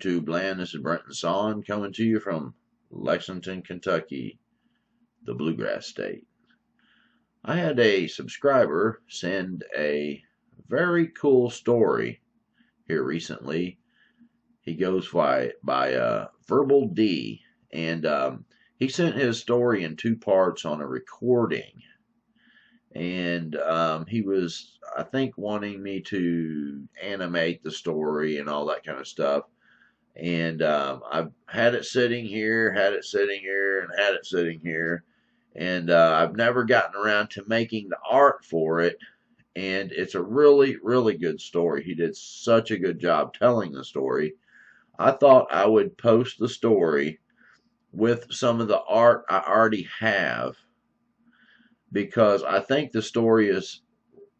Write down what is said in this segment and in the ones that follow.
YouTube land. This is Brenton Sawin coming to you from Lexington, Kentucky, the Bluegrass State. I had a subscriber send a very cool story here recently. He goes by by uh, Verbal D, and um, he sent his story in two parts on a recording. And um, he was, I think, wanting me to animate the story and all that kind of stuff. And um, I've had it sitting here, had it sitting here, and had it sitting here. And uh, I've never gotten around to making the art for it and it's a really, really good story. He did such a good job telling the story. I thought I would post the story with some of the art I already have because I think the story is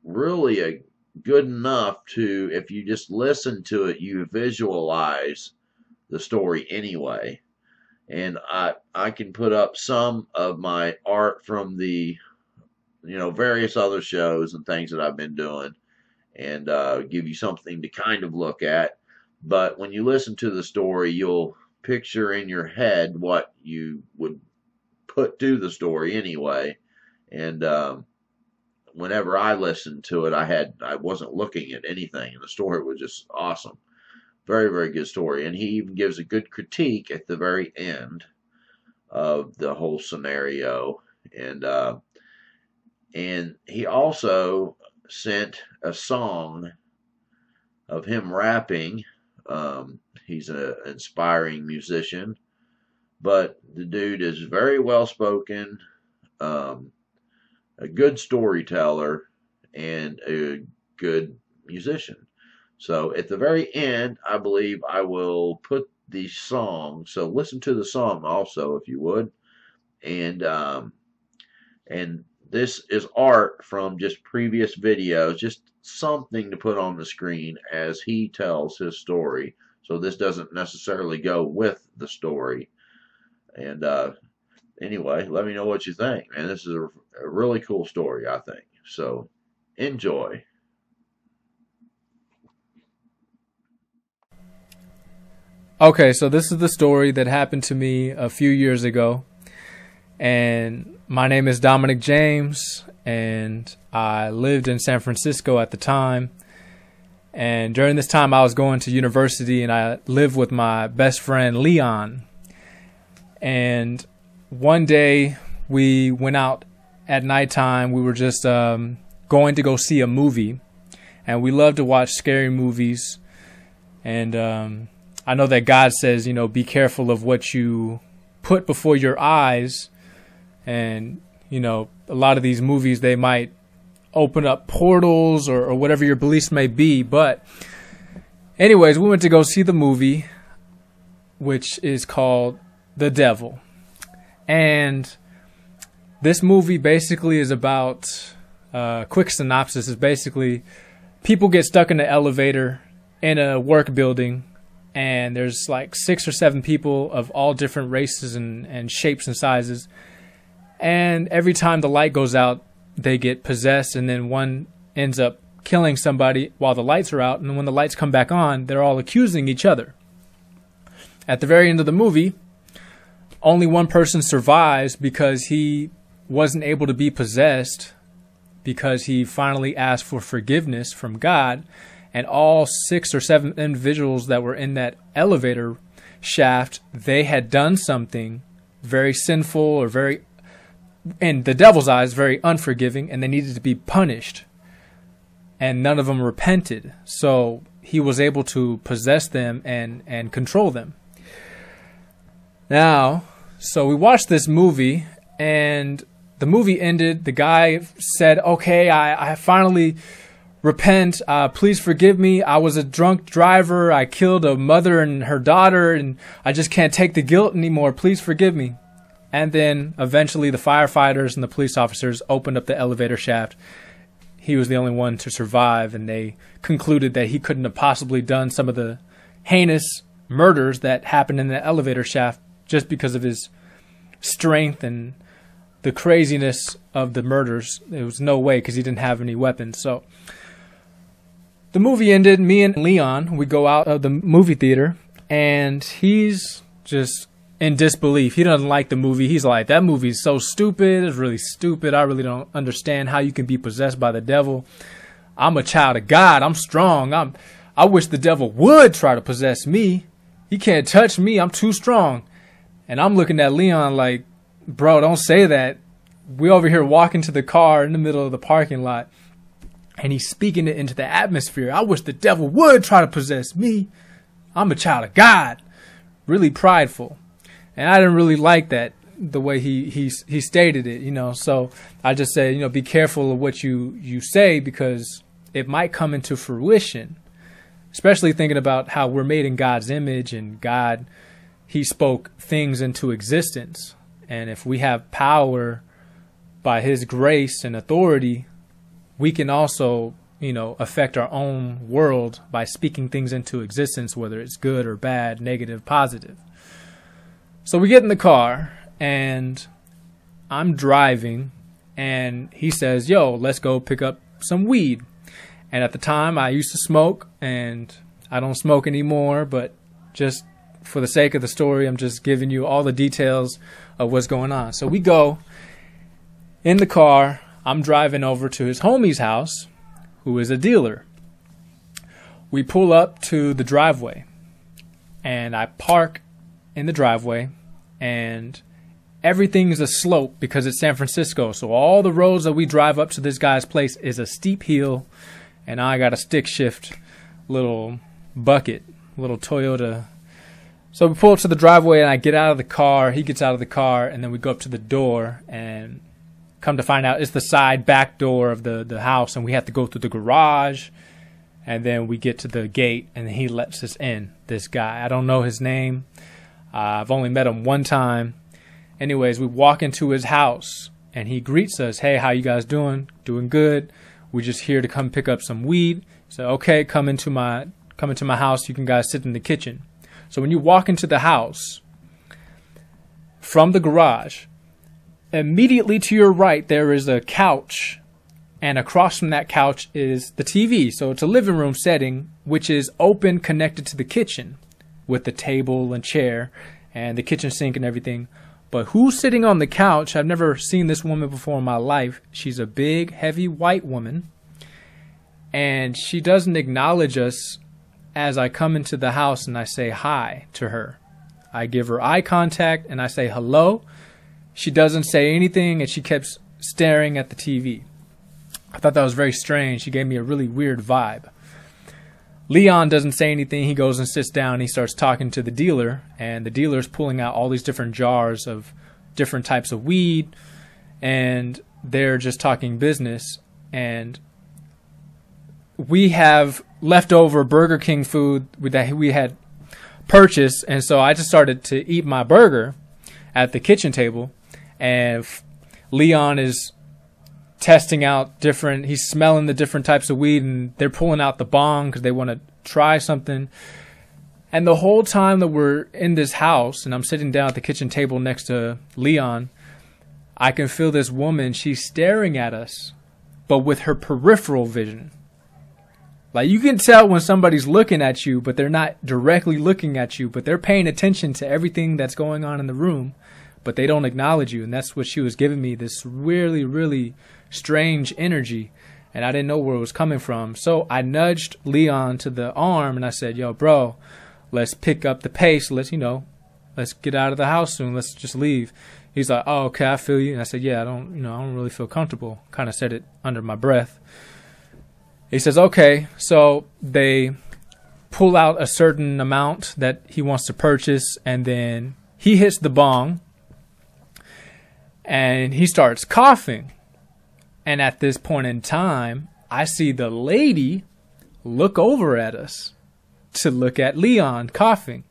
really a good enough to if you just listen to it you visualize the story anyway and I I can put up some of my art from the you know, various other shows and things that I've been doing and uh, give you something to kind of look at. But when you listen to the story, you'll picture in your head what you would put to the story anyway. And um, whenever I listened to it, I had I wasn't looking at anything, and the story was just awesome. Very, very good story. And he even gives a good critique at the very end of the whole scenario. And uh, and he also sent a song of him rapping. Um, he's an inspiring musician, but the dude is very well spoken, um, a good storyteller, and a good musician. So at the very end, I believe I will put the song. So listen to the song also, if you would, and um, and this is art from just previous videos, just something to put on the screen as he tells his story. So this doesn't necessarily go with the story. And uh, anyway, let me know what you think. And this is a, a really cool story, I think. So enjoy. Okay, so this is the story that happened to me a few years ago. And my name is Dominic James, and I lived in San Francisco at the time. And during this time, I was going to university, and I lived with my best friend Leon. And one day, we went out at nighttime. We were just um, going to go see a movie, and we love to watch scary movies. And um, I know that God says, you know, be careful of what you put before your eyes. And you know a lot of these movies they might open up portals or, or whatever your beliefs may be. But anyways we went to go see the movie which is called the devil. And this movie basically is about uh, quick synopsis. Is basically people get stuck in an elevator in a work building and there's like six or seven people of all different races and, and shapes and sizes. And every time the light goes out, they get possessed, and then one ends up killing somebody while the lights are out, and when the lights come back on, they're all accusing each other. At the very end of the movie, only one person survives because he wasn't able to be possessed because he finally asked for forgiveness from God, and all six or seven individuals that were in that elevator shaft, they had done something very sinful or very in the devil's eyes, very unforgiving, and they needed to be punished. And none of them repented. So he was able to possess them and, and control them. Now, so we watched this movie, and the movie ended. The guy said, Okay, I, I finally repent. Uh, please forgive me. I was a drunk driver. I killed a mother and her daughter, and I just can't take the guilt anymore. Please forgive me. And then eventually the firefighters and the police officers opened up the elevator shaft. He was the only one to survive, and they concluded that he couldn't have possibly done some of the heinous murders that happened in the elevator shaft just because of his strength and the craziness of the murders. There was no way because he didn't have any weapons. So the movie ended. Me and Leon, we go out of the movie theater and he's just in disbelief. He doesn't like the movie. He's like, that movie's so stupid. It's really stupid. I really don't understand how you can be possessed by the devil. I'm a child of God. I'm strong. I'm I wish the devil would try to possess me. He can't touch me. I'm too strong. And I'm looking at Leon like, bro, don't say that. We over here walking to the car in the middle of the parking lot. And he's speaking it into the atmosphere. I wish the devil would try to possess me. I'm a child of God. Really prideful. And I didn't really like that the way he he he stated it, you know. So I just said, you know, be careful of what you you say because it might come into fruition especially thinking about how we're made in God's image and God he spoke things into existence and if we have power by his grace and authority we can also you know affect our own world by speaking things into existence whether it's good or bad negative positive so we get in the car and I'm driving and he says yo let's go pick up some weed and at the time, I used to smoke, and I don't smoke anymore. But just for the sake of the story, I'm just giving you all the details of what's going on. So we go in the car. I'm driving over to his homie's house, who is a dealer. We pull up to the driveway, and I park in the driveway, and everything's a slope because it's San Francisco. So all the roads that we drive up to this guy's place is a steep hill and I got a stick shift little bucket, little Toyota. So we pull up to the driveway, and I get out of the car. He gets out of the car, and then we go up to the door, and come to find out it's the side back door of the the house, and we have to go through the garage, and then we get to the gate, and he lets us in. This guy, I don't know his name. Uh, I've only met him one time. Anyways, we walk into his house, and he greets us. Hey, how you guys doing? Doing good. We're just here to come pick up some weed. So okay, come into my come into my house. You can guys sit in the kitchen. So when you walk into the house from the garage, immediately to your right there is a couch, and across from that couch is the TV. So it's a living room setting which is open, connected to the kitchen, with the table and chair and the kitchen sink and everything. But who's sitting on the couch? I've never seen this woman before in my life. She's a big, heavy white woman. And she doesn't acknowledge us as I come into the house and I say hi to her. I give her eye contact and I say hello. She doesn't say anything and she keeps staring at the TV. I thought that was very strange. She gave me a really weird vibe. Leon doesn't say anything. He goes and sits down. And he starts talking to the dealer, and the dealer is pulling out all these different jars of different types of weed, and they're just talking business. And we have leftover Burger King food that we had purchased, and so I just started to eat my burger at the kitchen table, and Leon is testing out different. He's smelling the different types of weed, and they're pulling out the bong because they want to try something. And the whole time that we're in this house, and I'm sitting down at the kitchen table next to Leon, I can feel this woman. She's staring at us, but with her peripheral vision. Like you can tell when somebody's looking at you, but they're not directly looking at you, but they're paying attention to everything that's going on in the room, but they don't acknowledge you. And that's what she was giving me this really, really strange energy and I didn't know where it was coming from. So I nudged Leon to the arm and I said, Yo, bro, let's pick up the pace. Let's, you know, let's get out of the house soon. Let's just leave. He's like, Oh, okay, I feel you. And I said, Yeah, I don't, you know, I don't really feel comfortable. Kind of said it under my breath. He says, Okay. So they pull out a certain amount that he wants to purchase and then he hits the bong and he starts coughing and at this point in time, I see the lady look over at us to look at Leon coughing.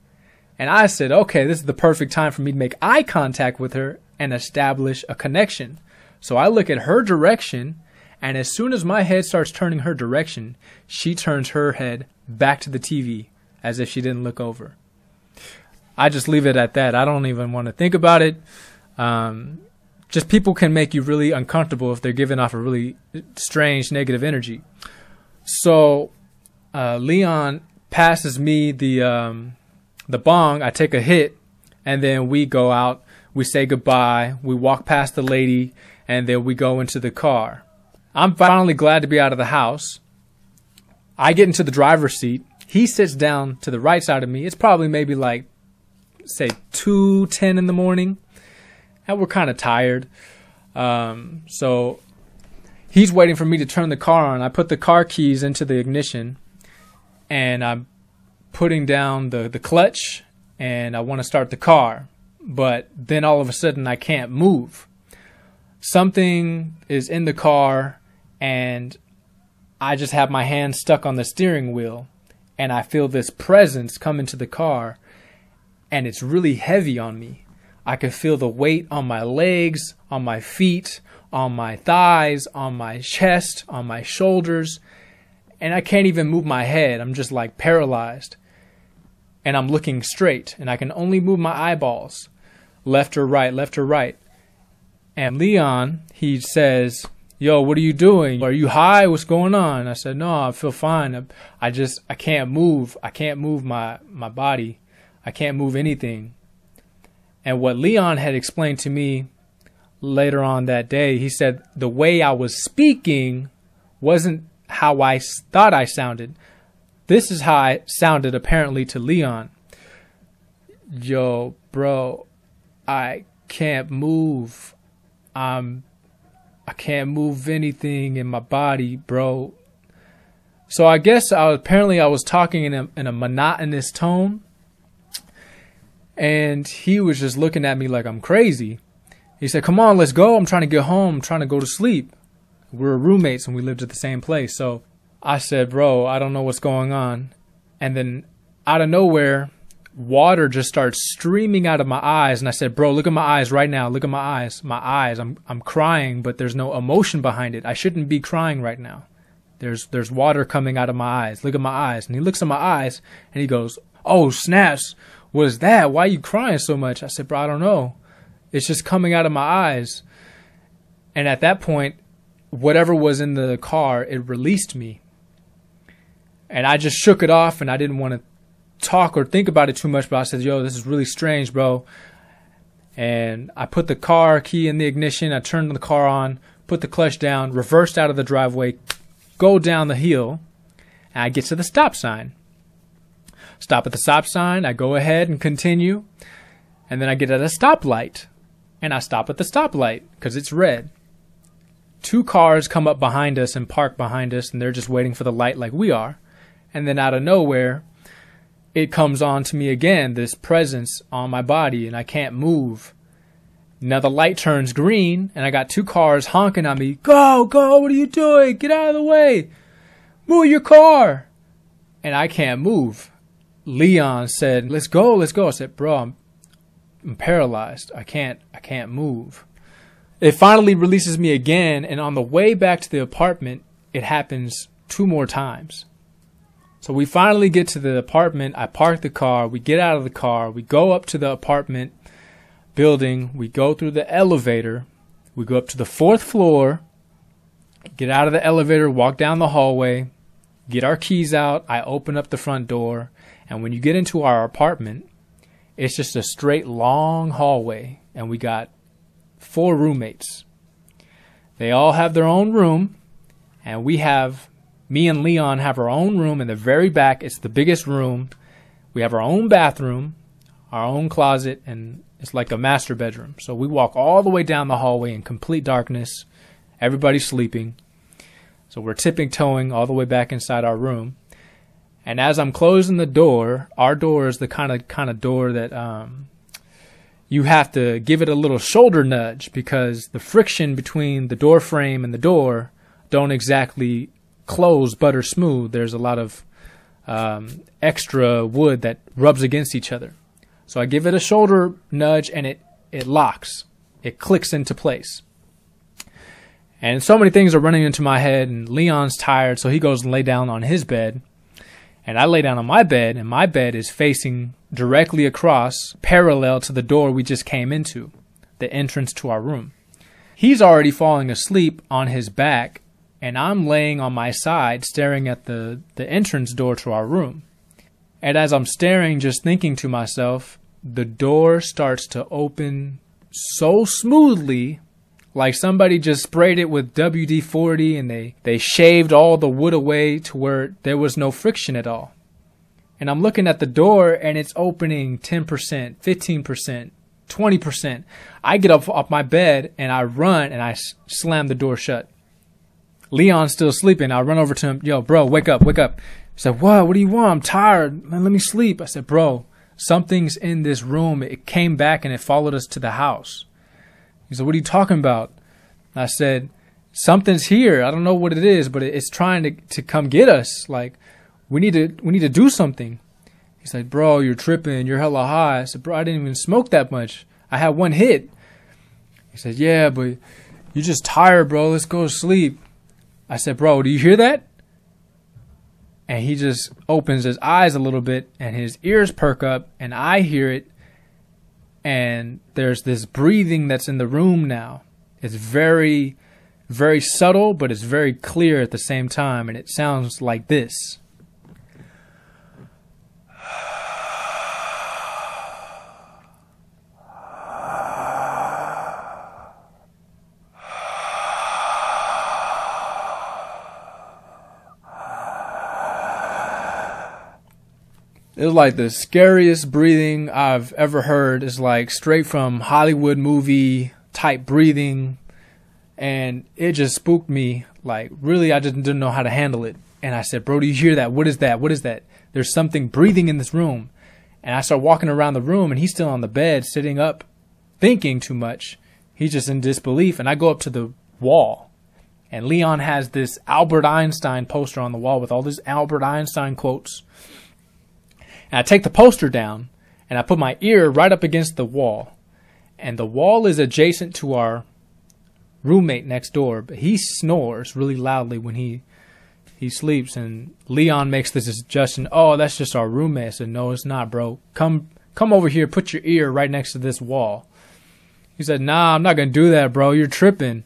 And I said, okay, this is the perfect time for me to make eye contact with her and establish a connection. So I look at her direction, and as soon as my head starts turning her direction, she turns her head back to the TV as if she didn't look over. I just leave it at that. I don't even want to think about it. Um, just people can make you really uncomfortable if they're giving off a really strange negative energy. So uh, Leon passes me the um, the bong, I take a hit, and then we go out, we say goodbye, we walk past the lady, and then we go into the car. I'm finally glad to be out of the house. I get into the driver's seat. He sits down to the right side of me. It's probably maybe like, say, 2.10 in the morning. And we're kind of tired. Um, so he's waiting for me to turn the car on. I put the car keys into the ignition and I'm putting down the, the clutch and I want to start the car. But then all of a sudden I can't move. Something is in the car and I just have my hand stuck on the steering wheel and I feel this presence come into the car and it's really heavy on me. I can feel the weight on my legs, on my feet, on my thighs, on my chest, on my shoulders, and I can't even move my head. I'm just like paralyzed. And I'm looking straight, and I can only move my eyeballs left or right, left or right. And Leon, he says, Yo, what are you doing? Are you high? What's going on? I said, No, I feel fine. I just, I can't move. I can't move my, my body. I can't move anything. And what Leon had explained to me later on that day, he said the way I was speaking wasn't how I thought I sounded. This is how I sounded apparently to Leon. Yo, bro, I can't move. I'm I can't move anything in my body, bro. So I guess I apparently I was talking in a, in a monotonous tone, and he was just looking at me like I'm crazy. He said, Come on, let's go. I'm trying to get home. I'm trying to go to sleep. We are roommates and we lived at the same place. So I said, Bro, I don't know what's going on. And then out of nowhere, water just starts streaming out of my eyes. And I said, Bro, look at my eyes right now. Look at my eyes. My eyes. I'm, I'm crying, but there's no emotion behind it. I shouldn't be crying right now. There's, there's water coming out of my eyes. Look at my eyes. And he looks at my eyes and he goes, Oh, snaps. What is that? Why are you crying so much? I said, Bro, I don't know. It's just coming out of my eyes. And at that point, whatever was in the car, it released me. And I just shook it off and I didn't want to talk or think about it too much, but I said, yo, this is really strange, bro. And I put the car key in the ignition, I turned the car on, put the clutch down, reversed out of the driveway, go down the hill, and I get to the stop sign. Stop at the stop sign, I go ahead and continue, and then I get at a stoplight and I stop at the stoplight because it's red. Two cars come up behind us and park behind us, and they're just waiting for the light like we are. And then out of nowhere, it comes on to me again this presence on my body, and I can't move. Now the light turns green, and I got two cars honking at me. Go, go, what are you doing? Get out of the way. Move your car. And I can't move. Leon said, Let's go, let's go. I said, Bro, I'm I'm paralyzed. I can't I can't move. It finally releases me again and on the way back to the apartment it happens two more times. So we finally get to the apartment, I park the car, we get out of the car, we go up to the apartment building, we go through the elevator, we go up to the fourth floor, get out of the elevator, walk down the hallway, get our keys out, I open up the front door, and when you get into our apartment, it's just a straight long hallway, and we got four roommates. They all have their own room, and we have me and Leon have our own room in the very back. It's the biggest room. We have our own bathroom, our own closet, and it's like a master bedroom. So we walk all the way down the hallway in complete darkness. Everybody's sleeping. So we're tipping toeing all the way back inside our room. And as I'm closing the door, our door is the kind of kind of door that um, you have to give it a little shoulder nudge because the friction between the door frame and the door don't exactly close butter smooth. There's a lot of um, extra wood that rubs against each other. So I give it a shoulder nudge and it it locks. It clicks into place. And so many things are running into my head, and Leon's tired, so he goes and lay down on his bed. And I lay down on my bed, and my bed is facing directly across, parallel to the door we just came into, the entrance to our room. He's already falling asleep on his back, and I'm laying on my side staring at the, the entrance door to our room. And as I'm staring, just thinking to myself, the door starts to open so smoothly like somebody just sprayed it with WD 40 and they, they shaved all the wood away to where there was no friction at all. And I'm looking at the door and it's opening 10%, 15%, 20%. I get up off my bed and I run and I slam the door shut. Leon's still sleeping. I run over to him. Yo, bro, wake up, wake up. He said, what? What do you want? I'm tired. Man, let me sleep. I said, bro, something's in this room. It came back and it followed us to the house. He said, what are you talking about? I said, something's here. I don't know what it is, but it's trying to, to come get us. Like, we need to, we need to do something. He's like, bro, you're tripping. You're hella high. I said, bro, I didn't even smoke that much. I had one hit. He said, yeah, but you're just tired, bro. Let's go to sleep. I said, bro, do you hear that? And he just opens his eyes a little bit and his ears perk up and I hear it. And there's this breathing that's in the room now. It's very, very subtle, but it's very clear at the same time. And it sounds like this. It was like the scariest breathing I've ever heard. It's like straight from Hollywood movie type breathing. And it just spooked me. Like, really, I just didn't know how to handle it. And I said, Bro, do you hear that? What is that? What is that? There's something breathing in this room. And I start walking around the room, and he's still on the bed, sitting up, thinking too much. He's just in disbelief. And I go up to the wall. And Leon has this Albert Einstein poster on the wall with all these Albert Einstein quotes. And I take the poster down and I put my ear right up against the wall. And the wall is adjacent to our roommate next door, but he snores really loudly when he he sleeps and Leon makes this suggestion, "Oh, that's just our roommate." I said, "No, it's not, bro. Come come over here, put your ear right next to this wall." He said, "Nah, I'm not going to do that, bro. You're tripping."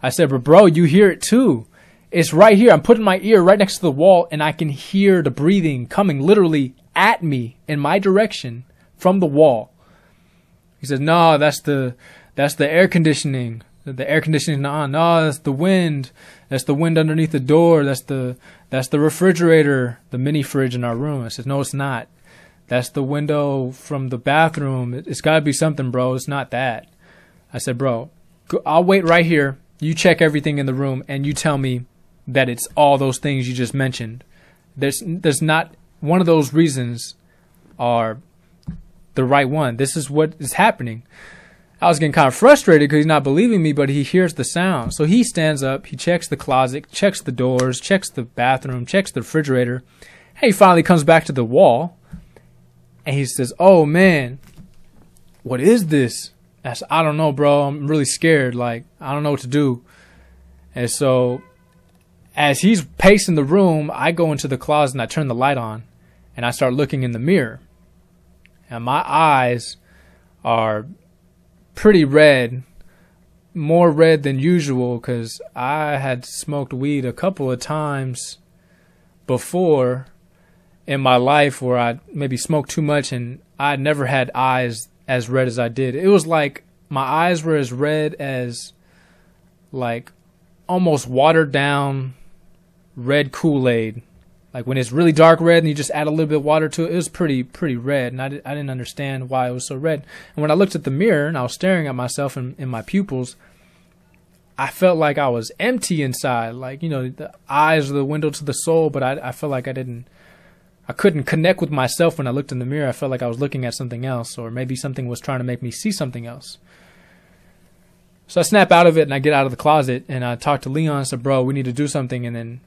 I said, "But bro, you hear it too. It's right here. I'm putting my ear right next to the wall and I can hear the breathing coming literally at me in my direction from the wall. He says, "No, that's the that's the air conditioning. The air conditioning on. No, that's the wind. That's the wind underneath the door. That's the that's the refrigerator, the mini fridge in our room." I says, "No, it's not. That's the window from the bathroom. It's got to be something, bro. It's not that." I said, "Bro, I'll wait right here. You check everything in the room and you tell me that it's all those things you just mentioned. There's there's not one of those reasons are the right one. This is what is happening. I was getting kind of frustrated because he's not believing me, but he hears the sound. So he stands up, he checks the closet, checks the doors, checks the bathroom, checks the refrigerator. And he finally comes back to the wall and he says, Oh man, what is this? I said, I don't know, bro. I'm really scared. Like, I don't know what to do. And so as he's pacing the room, I go into the closet and I turn the light on and I start looking in the mirror. And my eyes are pretty red, more red than usual because I had smoked weed a couple of times before in my life where I maybe smoked too much and I never had eyes as red as I did. It was like my eyes were as red as like almost watered down red Kool-Aid. Like when it's really dark red and you just add a little bit of water to it, it was pretty pretty red, and I, I didn't understand why it was so red. And when I looked at the mirror and I was staring at myself in, in my pupils, I felt like I was empty inside. Like you know, the eyes are the window to the soul, but I I felt like I didn't, I couldn't connect with myself when I looked in the mirror. I felt like I was looking at something else, or maybe something was trying to make me see something else. So I snap out of it and I get out of the closet and I talk to Leon. and said, "Bro, we need to do something." And then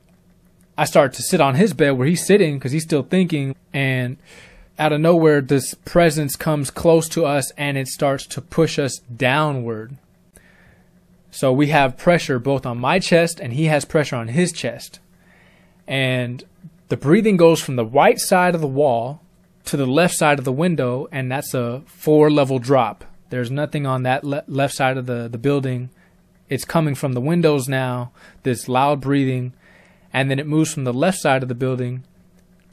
I start to sit on his bed where he's sitting because he's still thinking. And out of nowhere, this presence comes close to us and it starts to push us downward. So we have pressure both on my chest and he has pressure on his chest. And the breathing goes from the right side of the wall to the left side of the window, and that's a four level drop. There's nothing on that le- left side of the, the building. It's coming from the windows now, this loud breathing, and then it moves from the left side of the building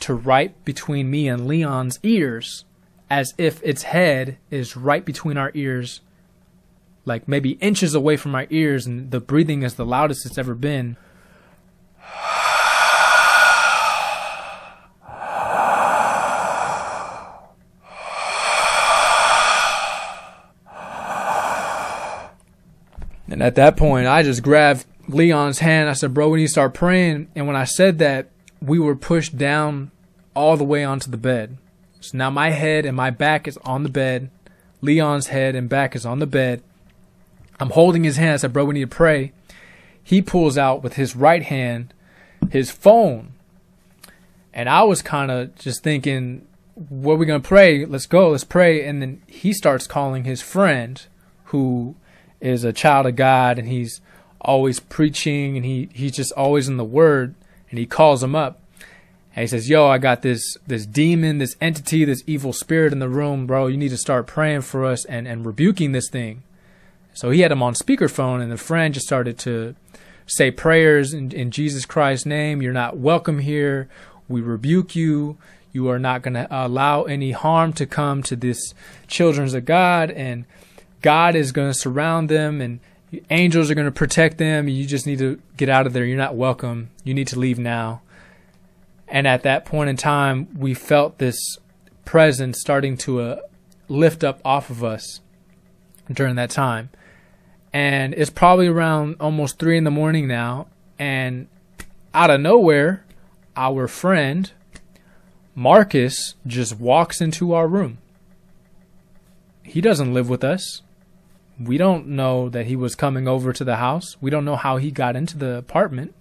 to right between me and Leon's ears, as if its head is right between our ears, like maybe inches away from our ears, and the breathing is the loudest it's ever been. And at that point, I just grabbed Leon's hand. I said, Bro, we need to start praying. And when I said that, we were pushed down all the way onto the bed. So now my head and my back is on the bed. Leon's head and back is on the bed. I'm holding his hand. I said, Bro, we need to pray. He pulls out with his right hand his phone. And I was kind of just thinking, what are we going to pray? Let's go, let's pray. And then he starts calling his friend who is a child of God and he's always preaching and he, he's just always in the word and he calls him up and he says, Yo, I got this this demon, this entity, this evil spirit in the room, bro. You need to start praying for us and, and rebuking this thing. So he had him on speakerphone and the friend just started to say prayers in, in Jesus Christ's name. You're not welcome here. We rebuke you. You are not going to allow any harm to come to this children of God and God is going to surround them and angels are going to protect them. You just need to get out of there. You're not welcome. You need to leave now. And at that point in time, we felt this presence starting to uh, lift up off of us during that time. And it's probably around almost three in the morning now. And out of nowhere, our friend Marcus just walks into our room. He doesn't live with us. We don't know that he was coming over to the house. We don't know how he got into the apartment.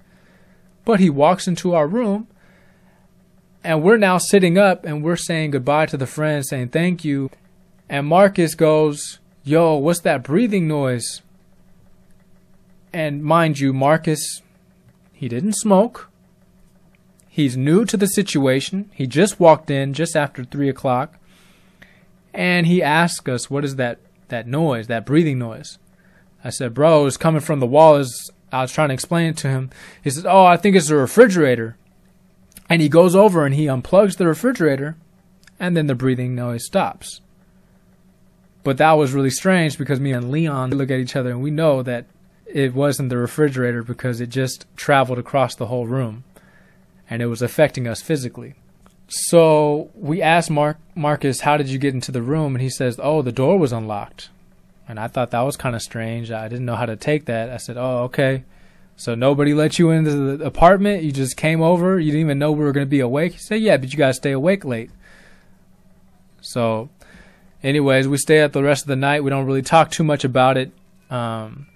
But he walks into our room and we're now sitting up and we're saying goodbye to the friend, saying thank you. And Marcus goes, Yo, what's that breathing noise? And mind you, Marcus, he didn't smoke. He's new to the situation. He just walked in just after three o'clock. And he asked us, What is that that noise, that breathing noise. I said, bro, it's coming from the wall. I was trying to explain it to him. He says, oh, I think it's the refrigerator. And he goes over and he unplugs the refrigerator, and then the breathing noise stops. But that was really strange because me and Leon look at each other and we know that it wasn't the refrigerator because it just traveled across the whole room and it was affecting us physically. So we asked Mark Marcus, "How did you get into the room?" And he says, "Oh, the door was unlocked." And I thought that was kind of strange. I didn't know how to take that. I said, "Oh, okay." So nobody let you into the apartment. You just came over. You didn't even know we were going to be awake. He said, "Yeah, but you guys stay awake late." So, anyways, we stay up the rest of the night. We don't really talk too much about it. Um,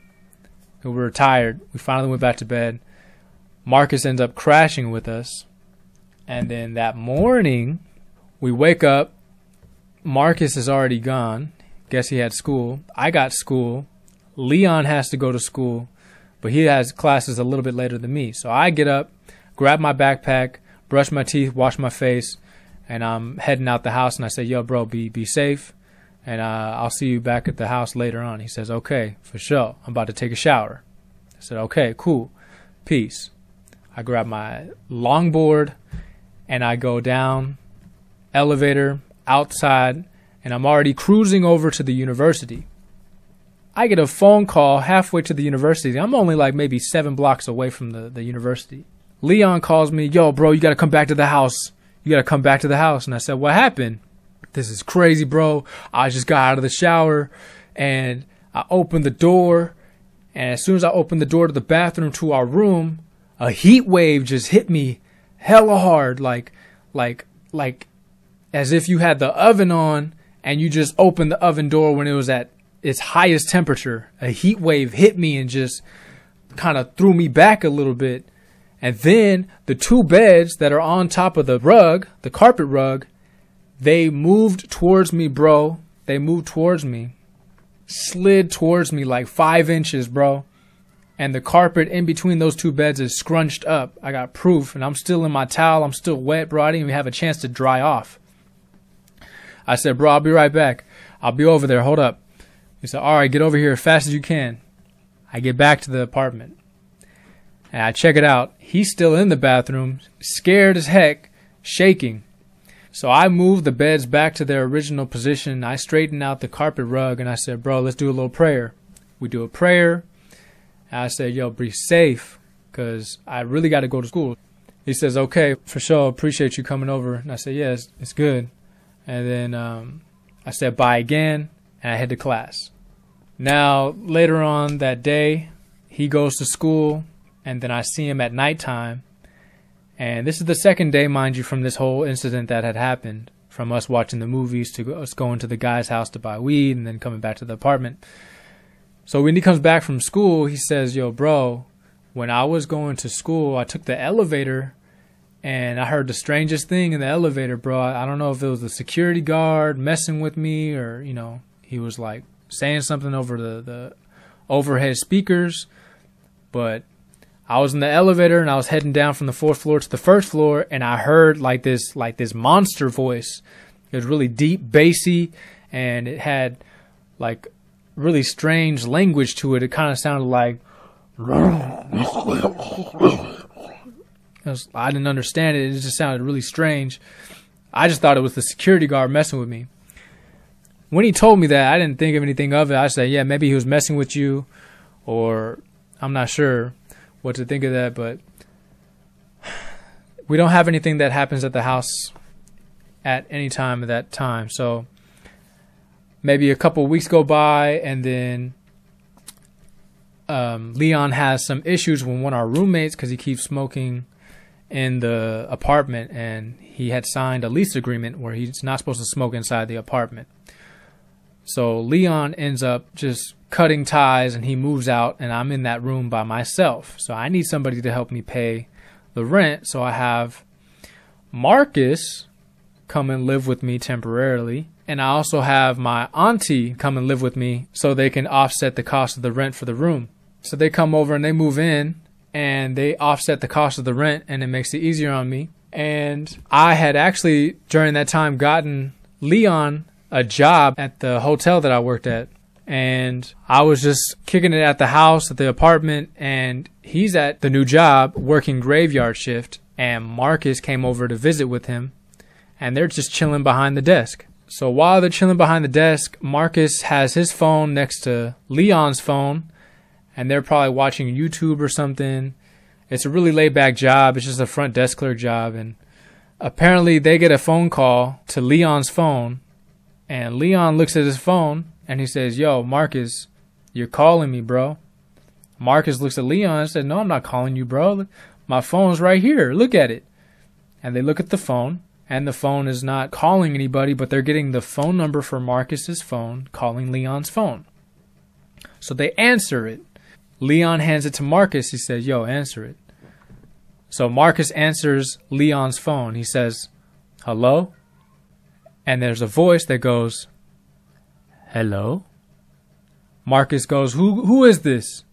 we were tired. We finally went back to bed. Marcus ends up crashing with us and then that morning, we wake up. Marcus is already gone. Guess he had school. I got school. Leon has to go to school, but he has classes a little bit later than me. So I get up, grab my backpack, brush my teeth, wash my face, and I'm heading out the house. And I say, "Yo, bro, be be safe, and uh, I'll see you back at the house later on." He says, "Okay, for sure. I'm about to take a shower." I said, "Okay, cool, peace." I grab my longboard and I go down, elevator, outside, and I'm already cruising over to the university. I get a phone call halfway to the university. I'm only like maybe seven blocks away from the, the university. Leon calls me, Yo, bro, you got to come back to the house. You got to come back to the house. And I said, What happened? This is crazy, bro. I just got out of the shower and I opened the door. And as soon as I opened the door to the bathroom to our room, a heat wave just hit me hella hard, like like like as if you had the oven on and you just opened the oven door when it was at its highest temperature. A heat wave hit me and just kind of threw me back a little bit. And then the two beds that are on top of the rug, the carpet rug, they moved towards me, bro. They moved towards me. Slid towards me like five inches, bro and the carpet in between those two beds is scrunched up. I got proof, and I'm still in my towel. I'm still wet, bro. I didn't even have a chance to dry off. I said, bro, I'll be right back. I'll be over there. Hold up. He said, all right, get over here as fast as you can. I get back to the apartment. And I check it out. He's still in the bathroom, scared as heck, shaking. So I moved the beds back to their original position. I straightened out the carpet rug and I said, Bro, let's do a little prayer. We do a prayer. I said, Yo, be safe because I really got to go to school. He says, Okay, for sure. Appreciate you coming over. And I said, Yeah, it's, it's good. And then um, I said, Bye again. And I head to class. Now, later on that day, he goes to school and then I see him at nighttime and this is the second day, mind you, from this whole incident that had happened. From us watching the movies to us going to the guy's house to buy weed and then coming back to the apartment. So when he comes back from school, he says, Yo, bro, when I was going to school, I took the elevator and I heard the strangest thing in the elevator, bro. I don't know if it was the security guard messing with me or, you know, he was like saying something over the, the overhead speakers, but I was in the elevator and I was heading down from the fourth floor to the first floor and I heard like this like this monster voice. It was really deep, bassy, and it had like really strange language to it. It kind of sounded like I didn't understand it. It just sounded really strange. I just thought it was the security guard messing with me. When he told me that, I didn't think of anything of it. I said, "Yeah, maybe he was messing with you, or I'm not sure." what to think of that, but we don't have anything that happens at the house at any time at that time. So maybe a couple weeks go by, and then um, Leon has some issues with one of our roommates because he keeps smoking in the apartment, and he had signed a lease agreement where he's not supposed to smoke inside the apartment. So Leon ends up just cutting ties and he moves out and I'm in that room by myself. So I need somebody to help me pay the rent. So I have Marcus come and live with me temporarily. And I also have my auntie come and live with me so they can offset the cost of the rent for the room. So they come over and they move in and they offset the cost of the rent and it makes it easier on me. And I had actually during that time gotten Leon a job at the hotel that I worked at. And I was just kicking it at the house, at the apartment, and he's at the new job working graveyard shift. And Marcus came over to visit with him, and they're just chilling behind the desk. So while they're chilling behind the desk, Marcus has his phone next to Leon's phone, and they're probably watching YouTube or something. It's a really laid back job. It's just a front desk clerk job. And apparently, they get a phone call to Leon's phone and Leon looks at his phone and he says, Yo, Marcus, you're calling me, bro. Marcus looks at Leon and said, No, I'm not calling you, bro. My phone's right here. Look at it. And they look at the phone, and the phone is not calling anybody, but they're getting the phone number for Marcus's phone, calling Leon's phone. So they answer it. Leon hands it to Marcus. He says, Yo, answer it. So Marcus answers Leon's phone. He says, Hello? and there's a voice that goes, "Hello." Marcus goes, "Who who is this?"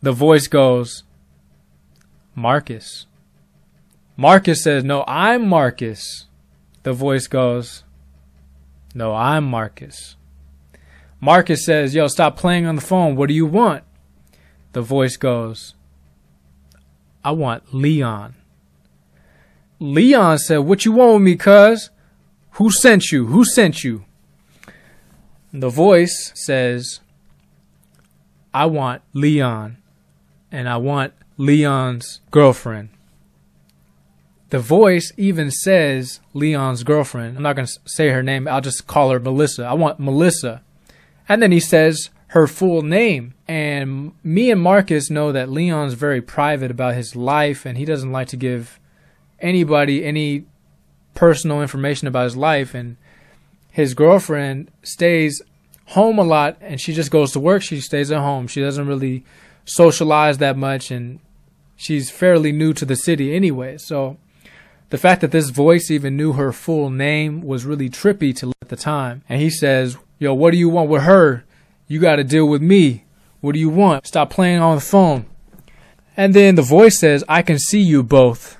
The voice goes, "Marcus." Marcus says, "No, I'm Marcus." The voice goes, "No, I'm Marcus." Marcus says, "Yo, stop playing on the phone. What do you want?" The voice goes, "I want Leon." Leon said, "What you want with me, cuz?" Who sent you? Who sent you? The voice says, I want Leon, and I want Leon's girlfriend. The voice even says Leon's girlfriend. I'm not going to say her name, I'll just call her Melissa. I want Melissa. And then he says her full name. And me and Marcus know that Leon's very private about his life and he doesn't like to give anybody any personal information about his life and his girlfriend stays home a lot and she just goes to work she stays at home she doesn't really socialize that much and she's fairly new to the city anyway so the fact that this voice even knew her full name was really trippy to at the time and he says yo what do you want with her you got to deal with me what do you want stop playing on the phone and then the voice says i can see you both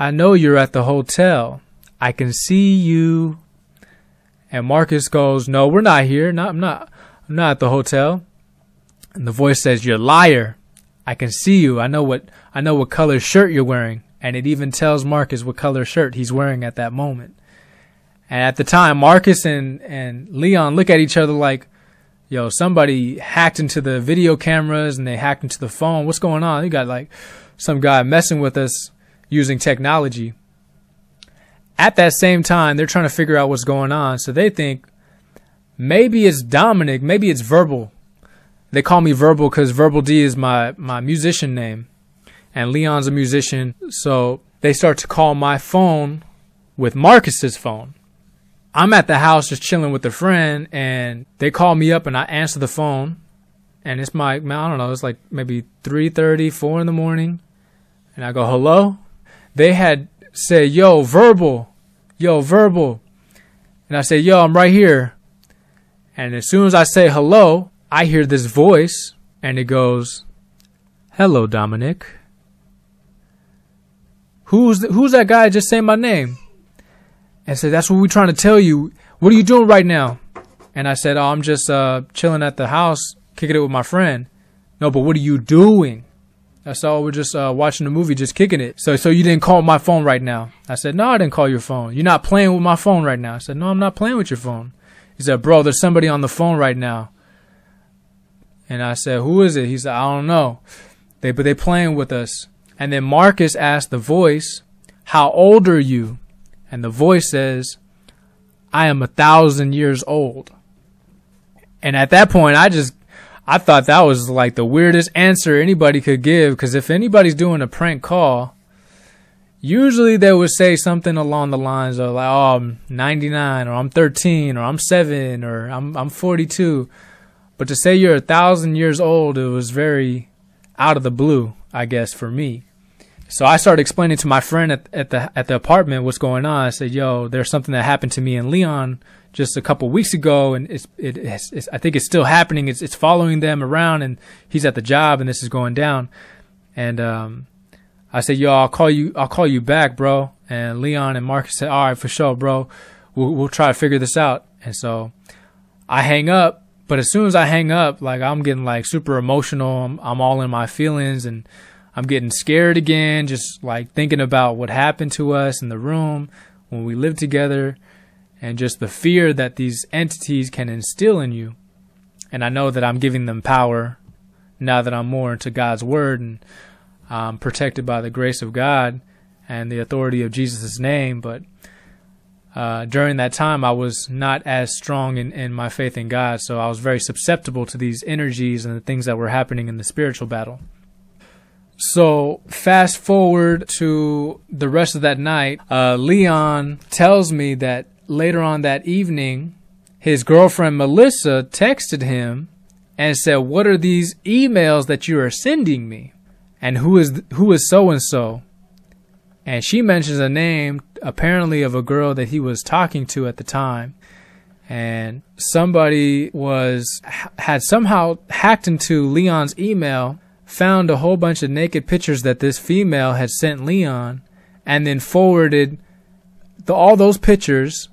I know you're at the hotel. I can see you. And Marcus goes, No, we're not here. No, I'm not. I'm not at the hotel. And the voice says, You're a liar. I can see you. I know what I know what color shirt you're wearing. And it even tells Marcus what color shirt he's wearing at that moment. And at the time, Marcus and, and Leon look at each other like, yo, somebody hacked into the video cameras and they hacked into the phone. What's going on? You got like some guy messing with us using technology. At that same time, they're trying to figure out what's going on. So they think maybe it's Dominic, maybe it's Verbal. They call me Verbal because Verbal D is my, my musician name. And Leon's a musician. So they start to call my phone with Marcus's phone. I'm at the house just chilling with a friend and they call me up and I answer the phone and it's my, I don't know, it's like maybe 3.30, 4 in the morning. And I go, hello? They had said, yo, verbal, yo, verbal. And I say, yo, I'm right here. And as soon as I say hello, I hear this voice and it goes, hello, Dominic. Who's, the, who's that guy just saying my name? and said, "That's what we're trying to tell you. What are you doing right now?" And I said, "Oh, I'm just uh, chilling at the house, kicking it with my friend." No, but what are you doing? I said, "Oh, we're just uh, watching the movie, just kicking it." So, so you didn't call my phone right now? I said, "No, I didn't call your phone. You're not playing with my phone right now." I said, "No, I'm not playing with your phone." He said, "Bro, there's somebody on the phone right now." And I said, "Who is it?" He said, "I don't know." They but they playing with us. And then Marcus asked the voice, "How old are you?" And the voice says, I am a thousand years old. And at that point, I just, I thought that was like the weirdest answer anybody could give. Cause if anybody's doing a prank call, usually they would say something along the lines of like, oh, I'm 99 or I'm 13 or I'm seven or I'm, I'm 42. But to say you're a thousand years old, it was very out of the blue, I guess, for me. So I started explaining to my friend at, at the at the apartment what's going on. I said, "Yo, there's something that happened to me in Leon just a couple weeks ago, and it's it it's, it's, I think it's still happening. It's it's following them around, and he's at the job, and this is going down." And um, I said, "Yo, I'll call you. I'll call you back, bro." And Leon and Marcus said, "All right, for sure, bro. We'll we'll try to figure this out." And so I hang up, but as soon as I hang up, like I'm getting like super emotional. I'm, I'm all in my feelings and I'm getting scared again, just like thinking about what happened to us in the room when we lived together and just the fear that these entities can instill in you. And I know that I'm giving them power now that I'm more into God's word and I'm protected by the grace of God and the authority of Jesus' name. But uh, during that time, I was not as strong in, in my faith in God. So I was very susceptible to these energies and the things that were happening in the spiritual battle. So fast forward to the rest of that night, uh, Leon tells me that later on that evening, his girlfriend Melissa texted him and said, "What are these emails that you are sending me? And who is who is so and so?" And she mentions a name apparently of a girl that he was talking to at the time. And somebody was had somehow hacked into Leon's email found a whole bunch of naked pictures that this female had sent Leon and then forwarded the, all those pictures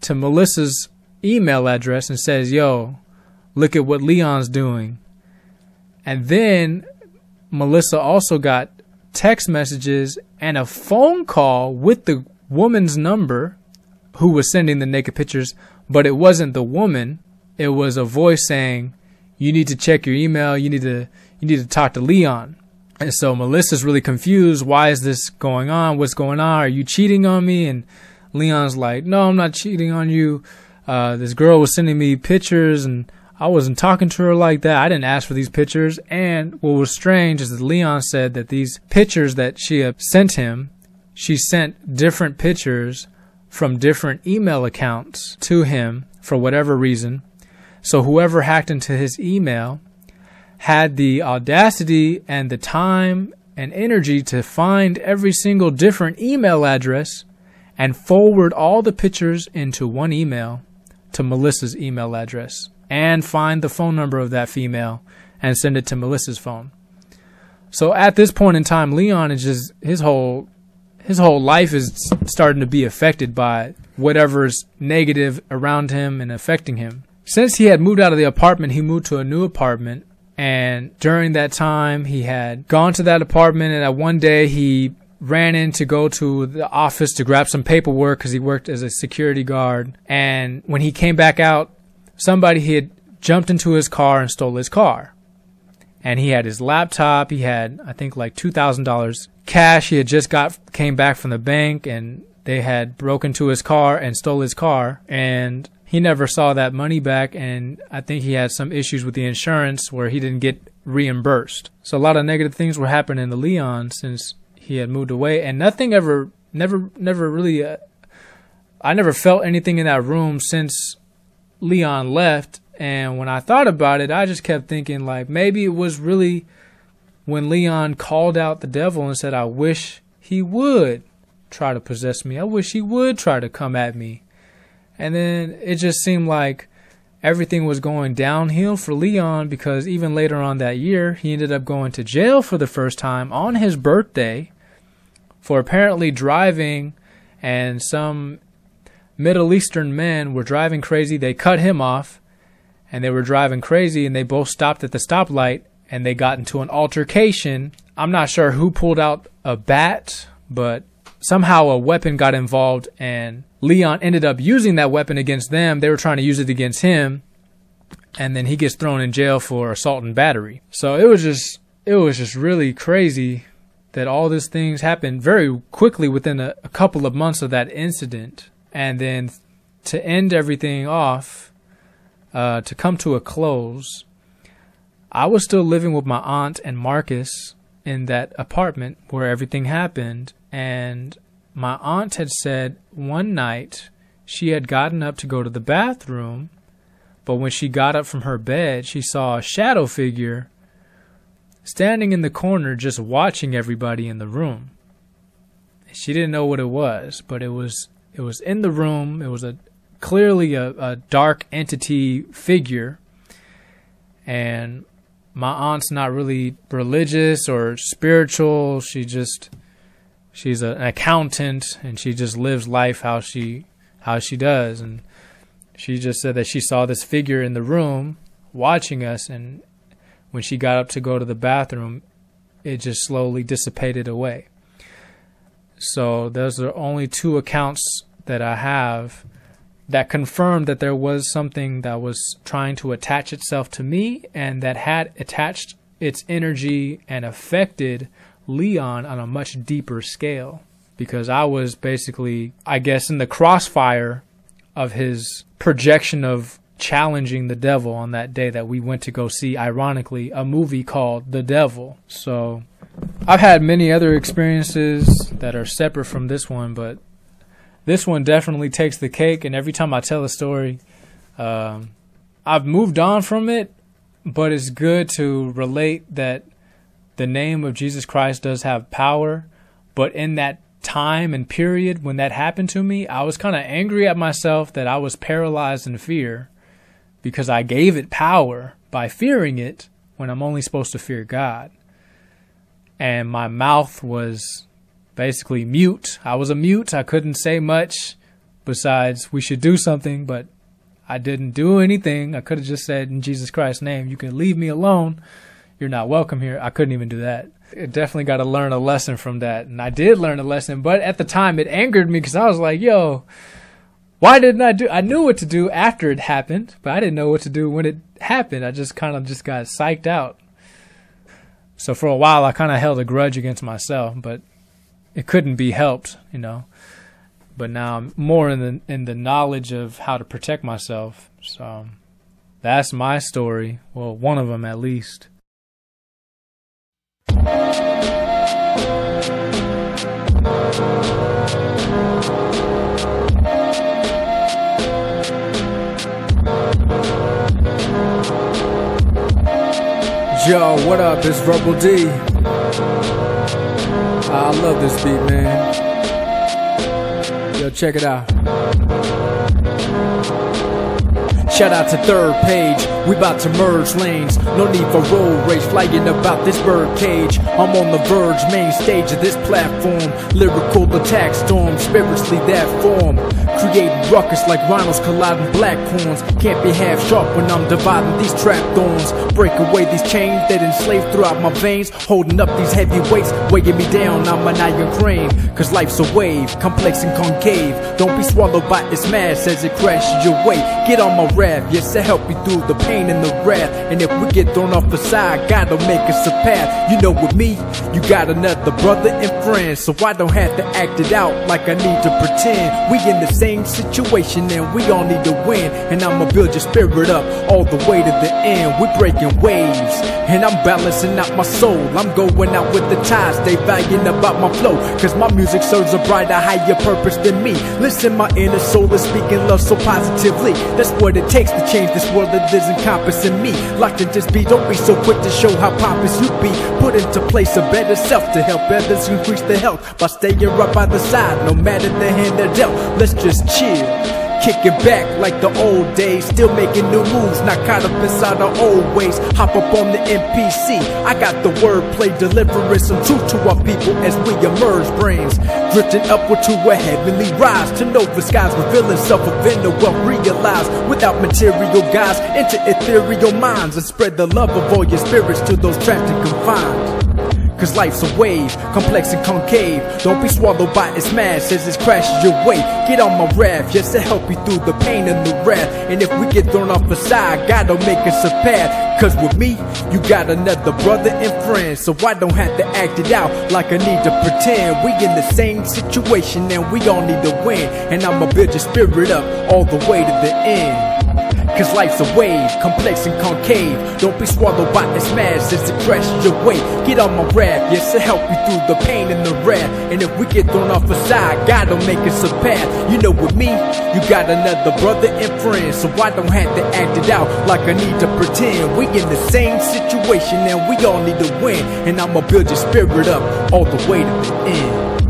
to Melissa's email address and says, Yo, look at what Leon's doing. And then Melissa also got text messages and a phone call with the woman's number who was sending the naked pictures, but it wasn't the woman. It was a voice saying, You need to check your email. You need to you need to talk to Leon. And so Melissa's really confused. Why is this going on? What's going on? Are you cheating on me? And Leon's like, no, I'm not cheating on you. Uh, this girl was sending me pictures and I wasn't talking to her like that. I didn't ask for these pictures. And what was strange is that Leon said that these pictures that she had sent him, she sent different pictures from different email accounts to him for whatever reason. So whoever hacked into his email had the audacity and the time and energy to find every single different email address and forward all the pictures into one email to Melissa's email address and find the phone number of that female and send it to Melissa's phone. So at this point in time, Leon is just his whole his whole life is starting to be affected by whatever's negative around him and affecting him. Since he had moved out of the apartment, he moved to a new apartment and during that time, he had gone to that apartment, and at one day, he ran in to go to the office to grab some paperwork because he worked as a security guard. And when he came back out, somebody had jumped into his car and stole his car. And he had his laptop. He had, I think, like two thousand dollars cash. He had just got came back from the bank, and they had broken into his car and stole his car. And he never saw that money back. And I think he had some issues with the insurance where he didn't get reimbursed. So a lot of negative things were happening to Leon since he had moved away, and nothing ever, never, never really. Uh, I never felt anything in that room since Leon left. And when I thought about it, I just kept thinking like maybe it was really when Leon called out the devil and said, I wish he would try to possess me. I wish he would try to come at me. And then it just seemed like everything was going downhill for Leon because even later on that year, he ended up going to jail for the first time on his birthday for apparently driving and some Middle Eastern men were driving crazy. They cut him off and they were driving crazy and they both stopped at the stoplight and they got into an altercation. I'm not sure who pulled out a bat, but somehow a weapon got involved and Leon ended up using that weapon against them. They were trying to use it against him. And then he gets thrown in jail for assault and battery. So it was just it was just really crazy that all these things happened very quickly within a, a couple of months of that incident. And then to end everything off, uh, to come to a close, I was still living with my aunt and Marcus in that apartment where everything happened. And my aunt had said one night she had gotten up to go to the bathroom, but when she got up from her bed, she saw a shadow figure standing in the corner just watching everybody in the room. She didn't know what it was, but it was it was in the room. It was a clearly a, a dark entity figure. And my aunt's not really religious or spiritual. She just she's a, an accountant and she just lives life how she how she does. And she just said that she saw this figure in the room watching us and when she got up to go to the bathroom it just slowly dissipated away. So those are only two accounts that I have that confirmed that there was something that was trying to attach itself to me and that had attached its energy and affected Leon on a much deeper scale because I was basically, I guess, in the crossfire of his projection of challenging the devil on that day that we went to go see, ironically, a movie called The Devil. So I've had many other experiences that are separate from this one, but this one definitely takes the cake. And every time I tell a story, um, I've moved on from it, but it's good to relate that the name of Jesus Christ does have power. But in that time and period when that happened to me, I was kind of angry at myself that I was paralyzed in fear because I gave it power by fearing it when I'm only supposed to fear God. And my mouth was basically mute. I was a mute. I couldn't say much besides we should do something, but I didn't do anything. I could have just said in Jesus Christ's name, you can leave me alone. You're not welcome here. I couldn't even do that. I definitely got to learn a lesson from that. And I did learn a lesson, but at the time it angered me because I was like, yo, why didn't I do? I knew what to do after it happened, but I didn't know what to do when it happened. I just kind of just got psyched out. So for a while, I kind of held a grudge against myself, but it couldn't be helped, you know. But now I'm more in the in the knowledge of how to protect myself. So that's my story. Well, one of them at least. Yo, what up? It's Verbal D. I love this beat, man. Yo, check it out. Shout out to Thirdpage, we about to merge lanes. No need for road rage, flying about this bird cage. I'm on the verge, main stage of this platform. Lyrical attack storm, spiritually that form Creating ruckus like rhinos colliding black horns. Can't be half sharp when I'm dividing these trap thorns. Break away these chains that enslave throughout my veins. Holding up these heavy weights, weighing me down. I'm an iron crane. Cause life's a wave, complex and concave. Don't be swallowed by its mass as it crashes your way. Get on my raft, yes, to help you through the pain and the wrath. And if we get thrown off the side, God'll make us a path. You know, with me, you got another brother and friend. So I don't have to act it out like I need to pretend. We in the same situation and we all need to win. And I'ma build your spirit up all the way to the end. We're breaking waves and I'm balancing out my soul. I'm going out with the tides, they valiant about my flow. Cause my music serves a brighter, higher purpose than me. Listen, my inner soul is speaking love so positively. That's what it takes to change this world that is encompassing me. Locked in this beat, don't be so quick to show how pompous you be. Put into place a better self to help others increase their health by staying right by the side, no matter the hand they're dealt. Let's just chill. Kicking back like the old days, still making new moves, not caught up inside our old ways. Hop up on the MPC, I got the wordplay, delivering some truth to our people as we emerge brains. Drifting upward to a heavenly rise, to nova skies, revealing self within the wealth realized. Without material guys, into ethereal minds, and spread the love of all your spirits to those trapped and confined. Cause life's a wave, complex and concave. Don't be swallowed by its mass as it crashes your way. Get on my raft just to help you through the pain and the wrath. And if we get thrown off the side, God'll make us a path. Cause with me, you got another brother and friend. So I don't have to act it out like I need to pretend. We in the same situation and we all need to win. And I'ma build your spirit up all the way to the end. Cause life's a wave, complex and concave. Don't be swallowed by this mass as it crashes your way. Get on my raft, yes, to help you through the pain and the wrath. And if we get thrown off the side, God'll make us a path. You know, with me, you got another brother and friend. So I don't have to act it out like I need to pretend. We in the same situation and we all need to win. And I'ma build your spirit up all the way to the end.